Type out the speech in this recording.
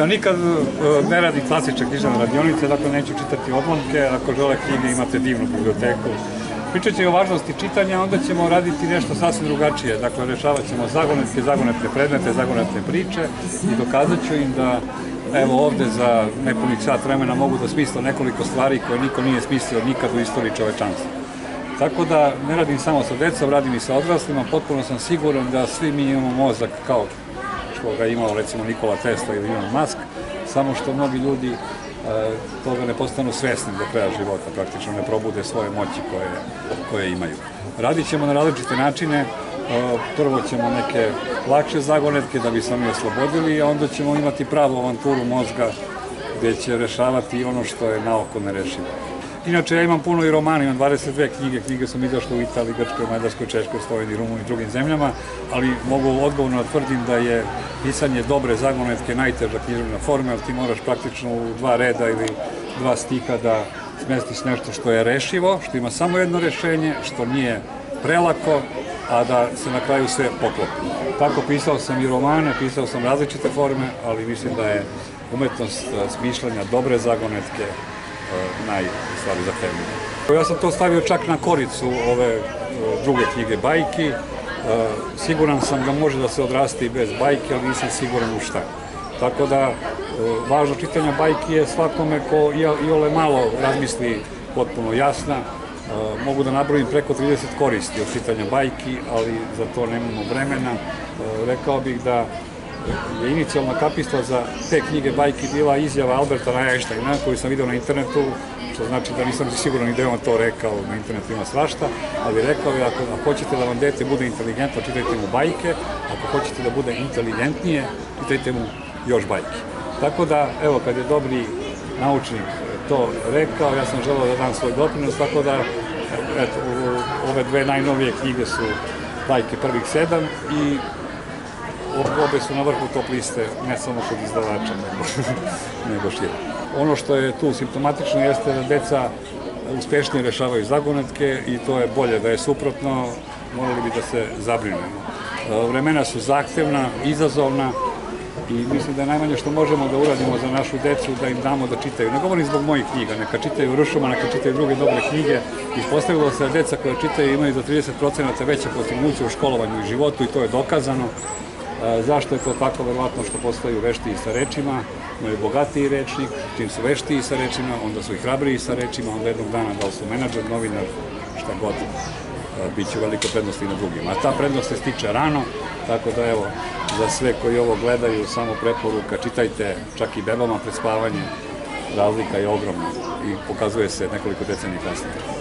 Nikad e, ne radim klasične knjižne radionice, dakle neću čitati odlomke, ako žele knjige imate divnu biblioteku. Pričat će o važnosti čitanja, onda ćemo raditi nešto sasvim drugačije. Dakle, rešavat ćemo zagonetke, zagonetne predmete, zagonetne priče i dokazat ću im da evo ovde za nepunih sat vremena mogu da smisle nekoliko stvari koje niko nije smislio nikad u istoriji čovečanstva. Tako da ne radim samo sa decom, radim i sa odraslima, potpuno sam siguran da svi mi imamo mozak kao što ga imao recimo Nikola Tesla ili Elon Musk, samo što mnogi ljudi e, toga ne postanu svesni do kraja života, praktično ne probude svoje moći koje, koje imaju. Radit ćemo na različite načine, e, prvo ćemo neke lakše zagonetke da bi se oni oslobodili, a onda ćemo imati pravu avanturu mozga gde će rešavati ono što je naoko nerešivo. Inače, ja imam puno i romana, imam 22 knjige, knjige sam izašle u Italiji, Grčkoj, Mađarskoj, Češkoj, Sloveniji, Rumuniji i drugim zemljama, ali mogu odgovorno da tvrdim da je pisanje dobre zagonetke najteža književna forma, jer ti moraš praktično u dva reda ili dva stiha da smestiš nešto što je rešivo, što ima samo jedno rešenje, što nije prelako, a da se na kraju sve poklopi. Tako pisao sam i romane, pisao sam različite forme, ali mislim da je umetnost smišljanja dobre zagonetke naj, stvari zahtevnije. Ja sam to stavio čak na koricu ove druge knjige bajki. Siguran sam da može da se odrasti bez bajke, ali nisam siguran u šta. Tako da, važno čitanja bajki je svakome ko i ole malo razmisli potpuno jasna. Mogu da nabrojim preko 30 koristi od čitanja bajki, ali za to nemamo vremena. Rekao bih da je inicijalna kapisla za te knjige bajki bila izjava Alberta Einsteina koju sam video na internetu, što znači da nisam siguran ni da je on to rekao, na internetu ima svašta, ali rekao je ako, ako hoćete da vam dete bude inteligentno, čitajte mu bajke, ako hoćete da bude inteligentnije, čitajte mu još bajke. Tako da, evo, kad je dobri naučnik to rekao, ja sam želeo da dam svoj doprinos, tako da, eto, ove dve najnovije knjige su bajke prvih sedam i obe su na vrhu top liste, ne samo kod izdavača, nego, nego šire. Ono što je tu simptomatično jeste da deca uspešnije rešavaju zagonetke i to je bolje da je suprotno, morali bi da se zabrinemo. Vremena su zahtevna, izazovna i mislim da je najmanje što možemo da uradimo za našu decu da im damo da čitaju. Ne govorim zbog mojih knjiga, neka čitaju Rušoma, neka čitaju druge dobre knjige. Ispostavilo se da deca koja čitaju imaju za 30% veće postignuće u školovanju i životu i to je dokazano. Zašto je to tako? Verovatno što postaju veštiji sa rečima, imaju bogatiji rečnik, čim su veštiji sa rečima, onda su i hrabriji sa rečima, onda jednog dana da li su menadžer, novinar, šta god, bit će veliko i na drugima. A ta prednost se stiče rano, tako da evo, za sve koji ovo gledaju, samo preporuka, čitajte čak i bebama pred spavanje, razlika je ogromna i pokazuje se nekoliko decenija kasnije.